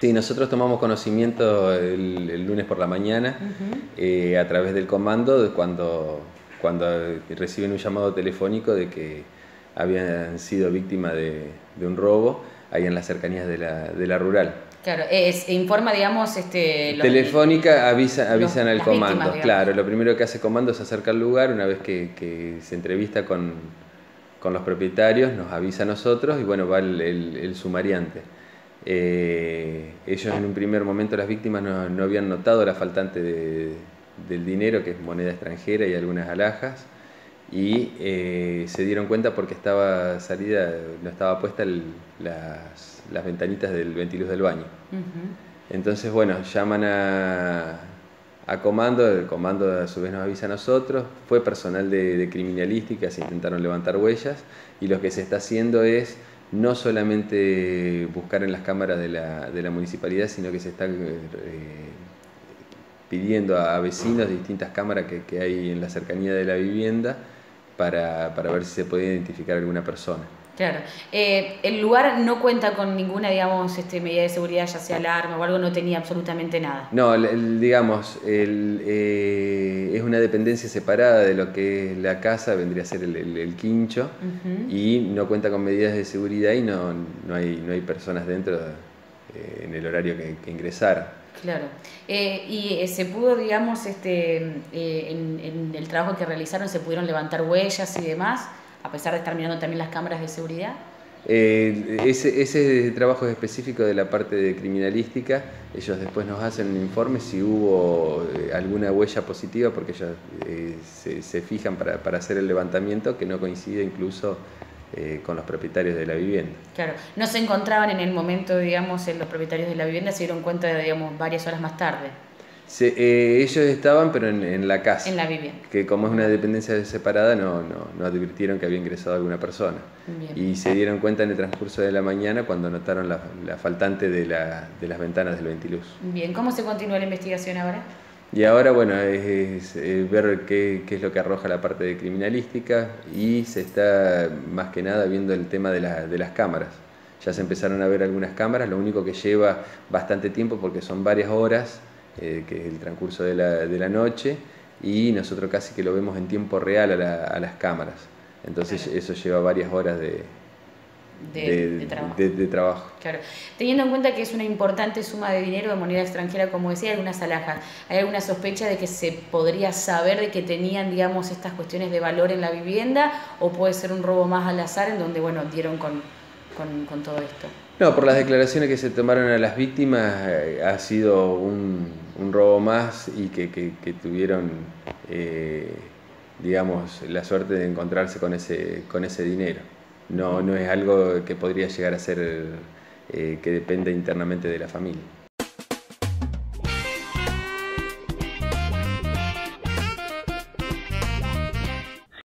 Sí, nosotros tomamos conocimiento el, lunes por la mañana eh, a través del comando cuando, cuando reciben un llamado telefónico de que habían sido víctimas de, un robo ahí en las cercanías de la, de la rural. Claro, es, informa, digamos, este... Telefónica avisa, avisan al comando, claro, lo primero que hace comando es acercar al lugar, una vez que, se entrevista con, los propietarios, nos avisa a nosotros y bueno, va el, sumariante. Eh, ellos en un primer momento, las víctimas, no, habían notado la faltante del dinero, que es moneda extranjera y algunas alhajas, y eh, se dieron cuenta porque estaba salida, no estaba puesta las las ventanitas del ventiluz del baño. Entonces, bueno, llaman a, comando, el comando a su vez nos avisa a nosotros, fue personal de, criminalística, se intentaron levantar huellas y lo que se está haciendo es no solamente buscar en las cámaras de la, municipalidad, sino que se está eh, pidiendo a, vecinos de distintas cámaras que, hay en la cercanía de la vivienda para, para ver si se puede identificar alguna persona. Claro. Eh, el lugar no cuenta con ninguna, digamos, este, medida de seguridad, ya sea alarma o algo, no tenía absolutamente nada. No, digamos, eh, es una dependencia separada de lo que es la casa, vendría a ser el, quincho, y no cuenta con medidas de seguridad y no, no, hay, no hay personas dentro eh, en el horario que, que ingresaran. Claro. y se pudo, digamos, este, en, en el trabajo que realizaron, se pudieron levantar huellas y demás a pesar de estar mirando también las cámaras de seguridad? Eh, ese, ese trabajo es específico de la parte de criminalística. Ellos después nos hacen un informe si hubo eh, alguna huella positiva, porque ellos eh, se, fijan para, para, hacer el levantamiento, que no coincide incluso con los propietarios de la vivienda. Claro, no se encontraban en el momento, digamos, en los propietarios de la vivienda, se dieron cuenta, digamos, varias horas más tarde. Eh, ellos estaban, pero en, la casa. En la vivienda. Que como es una dependencia separada, no, no, advirtieron que había ingresado alguna persona. Y se dieron cuenta en el transcurso de la mañana cuando notaron la, faltante de, la, de, las ventanas del ventiluz. Bien, ¿cómo se continúa la investigación ahora? Y ahora, bueno, es, ver qué, qué, es lo que arroja la parte de criminalística y se está más que nada viendo el tema de, de las cámaras. Ya se empezaron a ver algunas cámaras, lo único que lleva bastante tiempo porque son varias horas eh, que es el transcurso de la, de la, noche, y nosotros casi que lo vemos en tiempo real a, las cámaras. Entonces eso lleva varias horas de, de, trabajo. Claro. Teniendo en cuenta que es una importante suma de dinero de moneda extranjera, como decía, algunas alhajas, ¿hay alguna sospecha de que se podría saber de que tenían, digamos, estas cuestiones de valor en la vivienda o puede ser un robo más al azar en donde, bueno, dieron con, con, todo esto? No, por las declaraciones que se tomaron a las víctimas, eh, ha sido un, robo más y que, tuvieron, eh, digamos, la suerte de encontrarse con ese, con ese dinero. No, no es algo que podría llegar a ser eh, que dependa internamente de la familia.